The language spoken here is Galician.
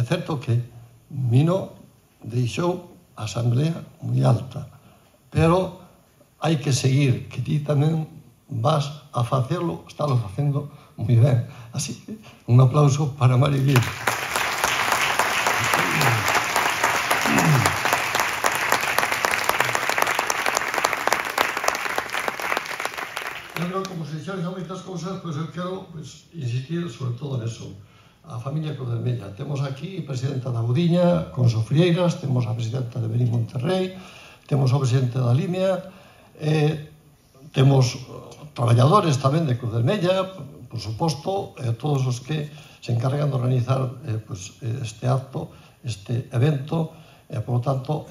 É certo que Mino deixou a asamblea moi alta, pero hai que seguir, que ti tamén vas a facelo, estalo facendo moi ben. Así que un aplauso para Maribel. Eu creo que, como se dixeron xa moitas cousas, pois pues, eu quero pues, insistir sobre todo en eso a familia Cruz Vermella. Temos aquí a presidenta da Budiña, con Sofrieiras, temos a presidenta de Benín Monterrey, temos o presidente da Limia, eh, temos traballadores tamén de Cruz Vermella, por suposto, eh, todos os que se encargan de organizar eh, pues, este acto, este evento, e, eh, por lo tanto,